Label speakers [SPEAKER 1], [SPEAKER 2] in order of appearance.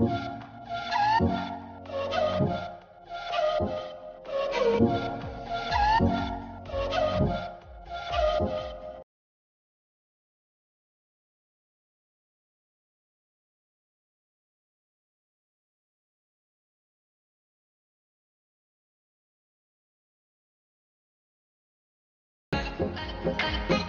[SPEAKER 1] Thank Música